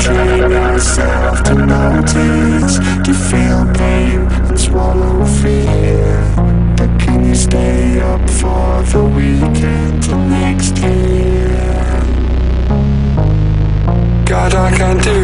Train yourself to notice, to feel pain and swallow fear. But can you stay up for the weekend till next year? God, I can't do.